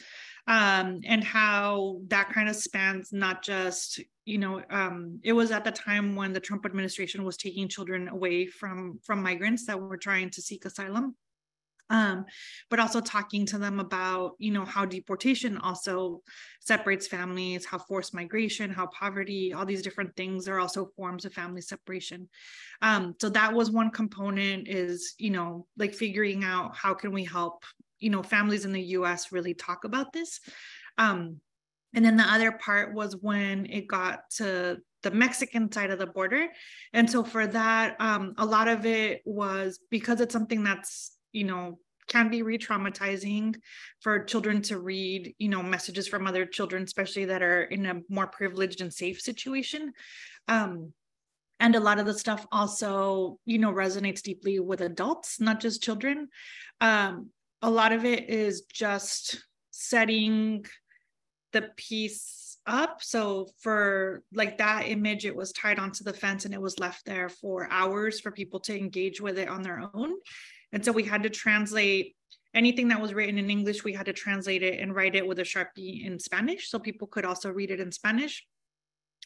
Um, and how that kind of spans not just, you know, um, it was at the time when the Trump administration was taking children away from from migrants that were trying to seek asylum um, but also talking to them about you know how deportation also separates families how forced migration how poverty all these different things are also forms of family separation um, so that was one component is you know like figuring out how can we help you know families in the us really talk about this um, and then the other part was when it got to the Mexican side of the border. And so for that, um, a lot of it was because it's something that's you know can be re-traumatizing for children to read you know messages from other children especially that are in a more privileged and safe situation. Um, and a lot of the stuff also you know resonates deeply with adults not just children. Um, a lot of it is just setting the piece up. So for like that image it was tied onto the fence and it was left there for hours for people to engage with it on their own and so we had to translate anything that was written in English, we had to translate it and write it with a Sharpie in Spanish so people could also read it in Spanish.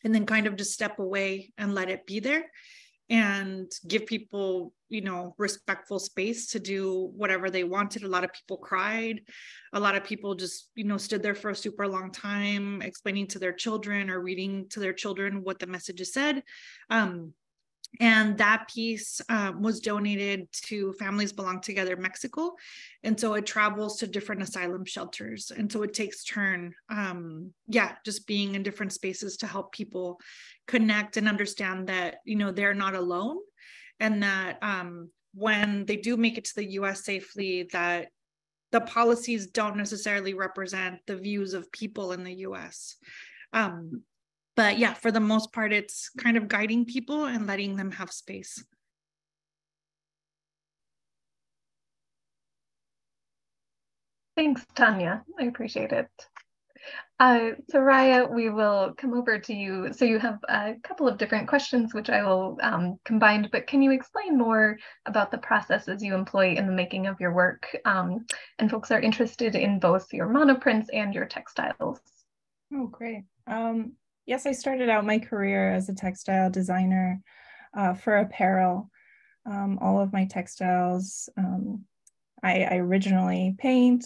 And then kind of just step away and let it be there and give people, you know, respectful space to do whatever they wanted. A lot of people cried. A lot of people just, you know, stood there for a super long time explaining to their children or reading to their children what the messages said. Um, and that piece um, was donated to families belong together mexico. And so it travels to different asylum shelters. And so it takes turn um, yeah just being in different spaces to help people connect and understand that you know they're not alone. And that um, when they do make it to the us safely that the policies don't necessarily represent the views of people in the us um, but yeah for the most part it's kind of guiding people and letting them have space thanks tanya i appreciate it uh, so Raya, we will come over to you. So you have a couple of different questions, which I will um, combine, but can you explain more about the processes you employ in the making of your work? Um, and folks are interested in both your monoprints and your textiles. Oh, great. Um, yes, I started out my career as a textile designer uh, for apparel. Um, all of my textiles, um, I, I, originally paint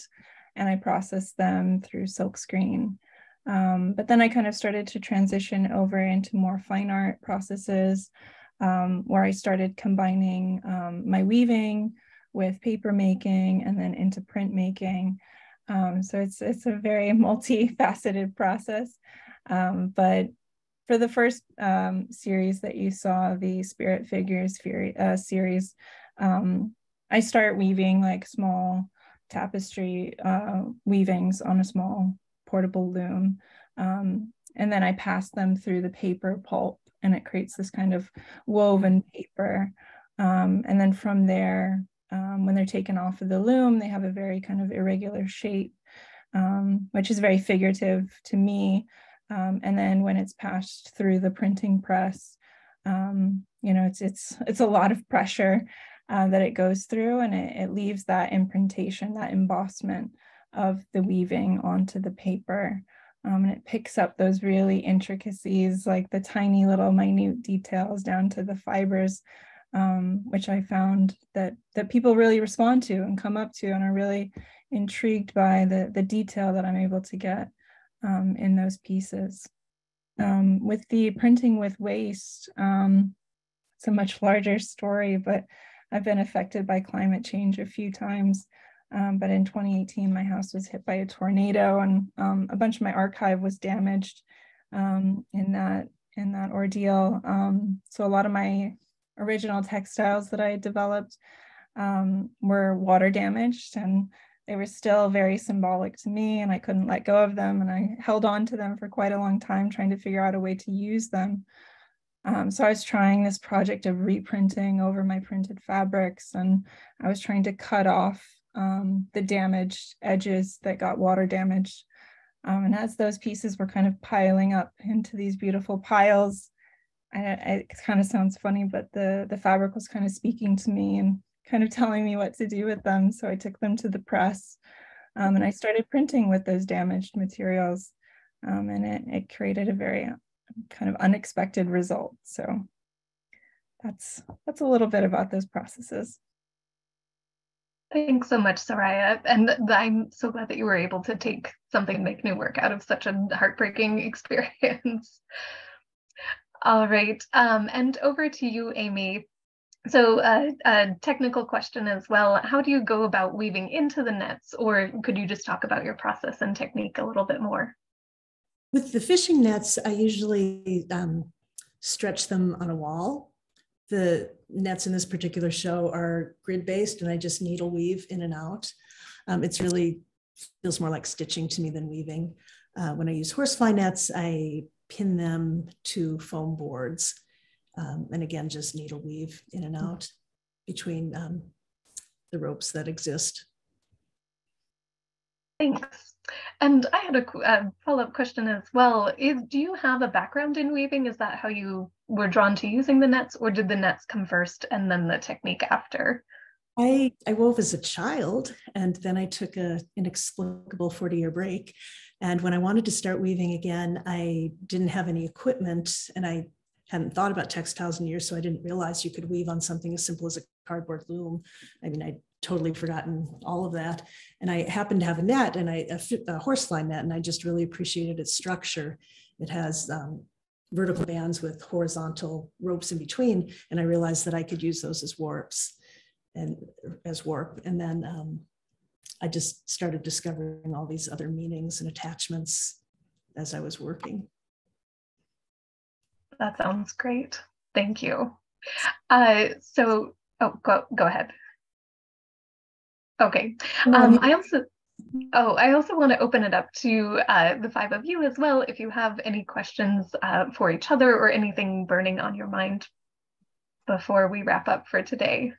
and I process them through silkscreen. Um, but then I kind of started to transition over into more fine art processes. um, where I started combining um, my weaving with paper making and then into print making. Um, so it's it's a very multifaceted process. Um, but for the first um, series that you saw, the Spirit Figures uh, series, um, I start weaving like small tapestry uh, weavings on a small portable loom. Um, and then I pass them through the paper pulp and it creates this kind of woven paper. Um, and then from there, um, when they're taken off of the loom, they have a very kind of irregular shape, um, which is very figurative to me. Um, and then when it's passed through the printing press, um, you know, it's it's it's a lot of pressure uh, that it goes through, and it, it leaves that imprintation, that embossment of the weaving onto the paper. Um, and it picks up those really intricacies, like the tiny little minute details down to the fibers, um, which I found that that people really respond to and come up to and are really intrigued by the, the detail that I'm able to get um, in those pieces. Um, with the printing with waste, um, it's a much larger story, but I've been affected by climate change a few times. Um, but in 2018, my house was hit by a tornado and um, a bunch of my archive was damaged um, in that in that ordeal. So a lot of my original textiles that I developed were water damaged and they were still very symbolic to me and I couldn't let go of them. And I held on to them for quite a long time, trying to figure out a way to use them. Um, so I was trying this project of reprinting over my printed fabrics and I was trying to cut off um, the damaged edges that got water damaged. Um, and as those pieces were kind of piling up into these beautiful piles, I, I, it kind of sounds funny, but the, the fabric was kind of speaking to me and kind of telling me what to do with them. So I took them to the press um, and I started printing with those damaged materials. Um, and it, it created a very uh, kind of unexpected result. So that's that's a little bit about those processes. Thanks so much, Sariah. And I'm so glad that you were able to take something and make new work out of such a heartbreaking experience. All right. Um, and over to you, Amy. So uh, a technical question as well. How do you go about weaving into the nets? Or could you just talk about your process and technique a little bit more? With the fishing nets, I usually um, stretch them on a wall the nets in this particular show are grid based and I just needle weave in and out. Um, it's really feels more like stitching to me than weaving. Uh, when I use horsefly nets, I pin them to foam boards. Um, and again, just needle weave in and out between um, the ropes that exist. Thanks. And I had a, a follow-up question as well. Is, do you have a background in weaving? Is that how you were drawn to using the nets, or did the nets come first and then the technique after? I, I wove as a child, and then I took a inexplicable 40-year break. And when I wanted to start weaving again, I didn't have any equipment, and I hadn't thought about textiles in years, so I didn't realize you could weave on something as simple as a cardboard loom. I mean, I'd totally forgotten all of that. And I happened to have a net and I, a, a horsefly net, and I just really appreciated its structure. It has um, vertical bands with horizontal ropes in between. And I realized that I could use those as warps and as warp. And then um, I just started discovering all these other meanings and attachments as I was working. That sounds great. Thank you. Uh, so, oh, go, go ahead. Okay. Um, I also, oh, I also want to open it up to uh, the five of you as well. If you have any questions uh, for each other or anything burning on your mind before we wrap up for today.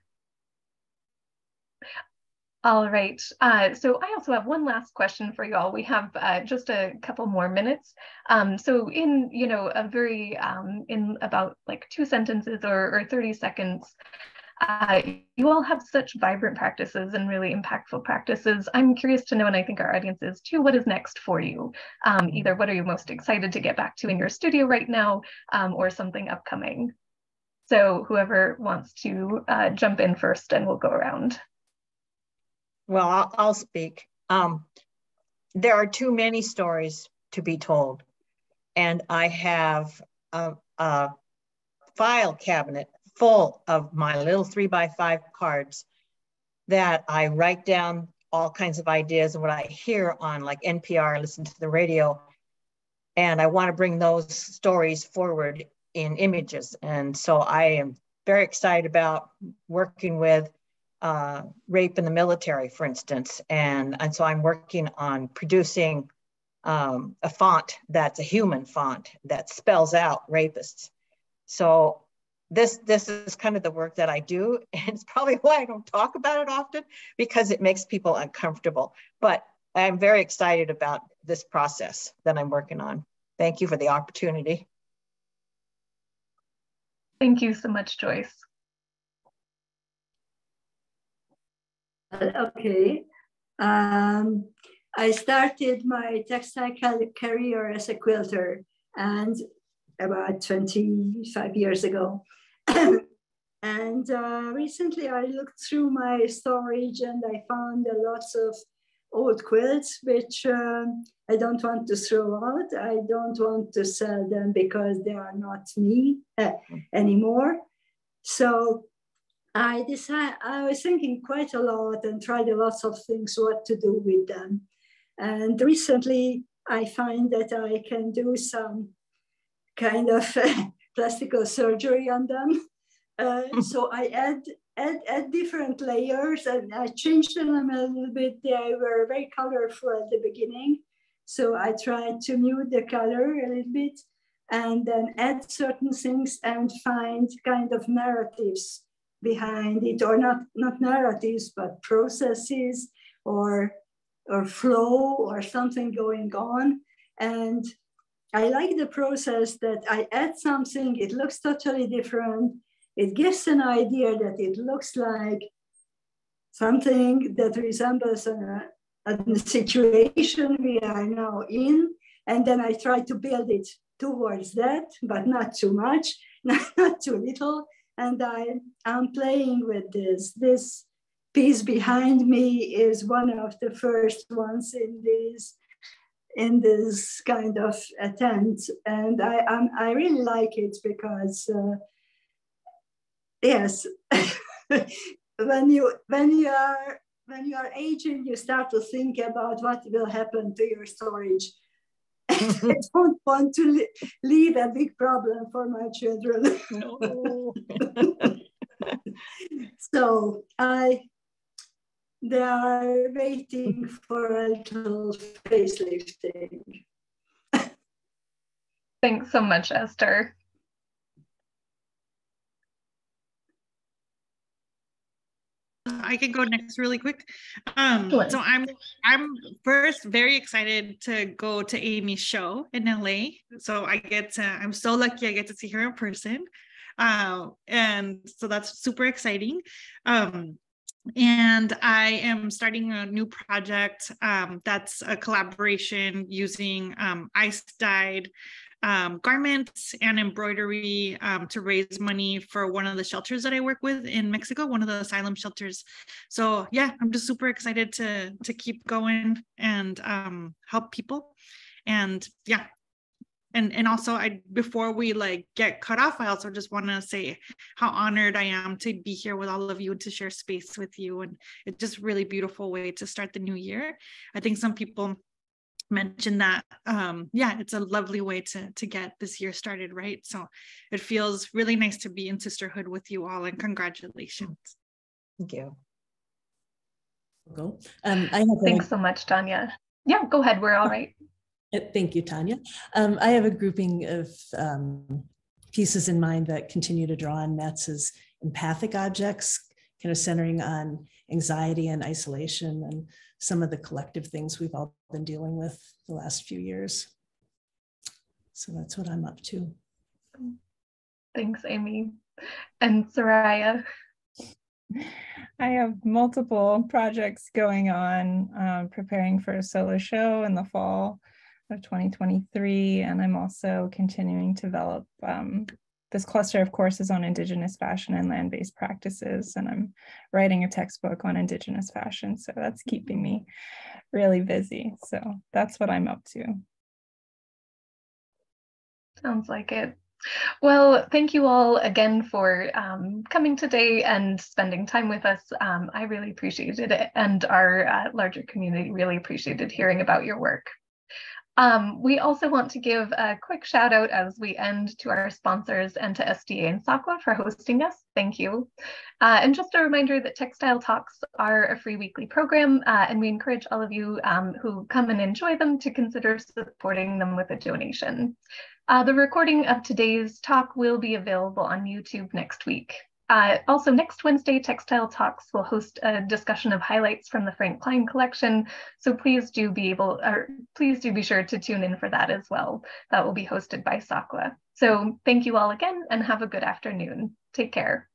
All right. Uh, so I also have one last question for you all. We have uh, just a couple more minutes. Um, so in, you know, a very, um, in about like two sentences or, or 30 seconds, uh, you all have such vibrant practices and really impactful practices. I'm curious to know, and I think our audience is too, what is next for you? Um, either what are you most excited to get back to in your studio right now um, or something upcoming? So whoever wants to uh, jump in first and we'll go around. Well, I'll, I'll speak. Um, there are too many stories to be told. And I have a, a file cabinet full of my little three by five cards that I write down all kinds of ideas and what I hear on like NPR, listen to the radio. And I want to bring those stories forward in images. And so I am very excited about working with uh, rape in the military, for instance. And, and so I'm working on producing um, a font that's a human font that spells out rapists. So this this is kind of the work that I do, and it's probably why I don't talk about it often because it makes people uncomfortable. But I'm very excited about this process that I'm working on. Thank you for the opportunity. Thank you so much, Joyce. Okay. Um, I started my textile career as a quilter and about 25 years ago. and uh, recently I looked through my storage and I found a lots of old quilts, which um, I don't want to throw out. I don't want to sell them because they are not me uh, anymore. So I decided, I was thinking quite a lot and tried a lot of things what to do with them. And recently I find that I can do some kind of plastical surgery on them. Uh, hmm. so I add, add, add different layers and I changed them a little bit. They were very colorful at the beginning. So I tried to mute the color a little bit and then add certain things and find kind of narratives behind it, or not, not narratives, but processes or, or flow or something going on. And I like the process that I add something, it looks totally different. It gives an idea that it looks like something that resembles a, a situation we are now in. And then I try to build it towards that, but not too much, not, not too little. And I am playing with this. This piece behind me is one of the first ones in this in this kind of attempt, and I i really like it because uh, yes, when you when you are when you are aging, you start to think about what will happen to your storage. I don't want to leave a big problem for my children. No. so I they are waiting for a little facelifting. Thanks so much, Eszter. I can go next really quick. Um, so I'm I'm first very excited to go to Amy's show in LA. So I get to I'm so lucky I get to see her in person. Uh, and so that's super exciting. Um, and I am starting a new project um, that's a collaboration using um, ice dyed um, garments and embroidery um, to raise money for one of the shelters that I work with in Mexico, one of the asylum shelters. So yeah, I'm just super excited to to keep going and um, help people. And yeah, and and also i before we like get cut off i also just want to say how honored i am to be here with all of you and to share space with you and it's just really beautiful way to start the new year i think some people mentioned that um yeah it's a lovely way to to get this year started right? So it feels really nice to be in sisterhood with you all and congratulations. Thank you. Go um i have thanks a, so much tanya. Yeah go ahead. We're all right. Thank you, Tanya. Um, I have a grouping of um, pieces in mind that continue to draw on Metz's empathic objects, kind of centering on anxiety and isolation and some of the collective things we've all been dealing with the last few years. So that's what I'm up to. Thanks, Amy. And Sariah. I have multiple projects going on, um, preparing for a solo show in the fall of 2023. And I'm also continuing to develop um, this cluster of courses on Indigenous fashion and land-based practices. And I'm writing a textbook on Indigenous fashion. So that's keeping me really busy. So that's what I'm up to. Sounds like it. Well, thank you all again for um, coming today and spending time with us. Um, I really appreciated it, and our uh, larger community really appreciated hearing about your work. Um, we also want to give a quick shout out as we end to our sponsors and to SDA and SAQA for hosting us. Thank you. Uh, and just a reminder that Textile Talks are a free weekly program, uh, and we encourage all of you um, who come and enjoy them to consider supporting them with a donation. Uh, the recording of today's talk will be available on YouTube next week. Uh, also, next Wednesday, Textile Talks will host a discussion of highlights from the Frank Klein collection. So please do be able, or please do be sure to tune in for that as well. That will be hosted by SAQA. So thank you all again and have a good afternoon. Take care.